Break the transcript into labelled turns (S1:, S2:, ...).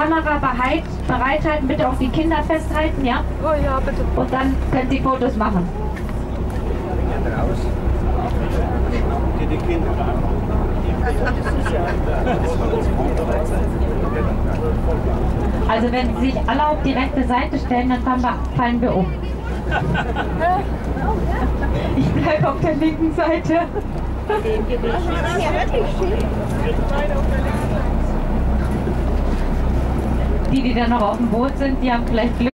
S1: Kamera bereit, bereithalten, bitte auf die Kinder festhalten, ja?
S2: Oh ja, bitte.
S1: Und dann können Sie Fotos machen. Also wenn Sie sich alle auf die rechte Seite stellen, dann fallen wir, fallen wir um. Ich bleibe auf der linken Seite. Die, die dann noch auf dem Boot sind, die haben vielleicht Glück.